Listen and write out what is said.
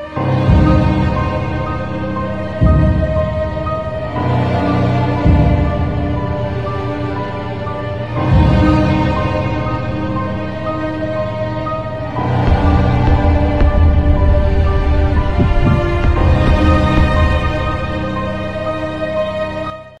Bye.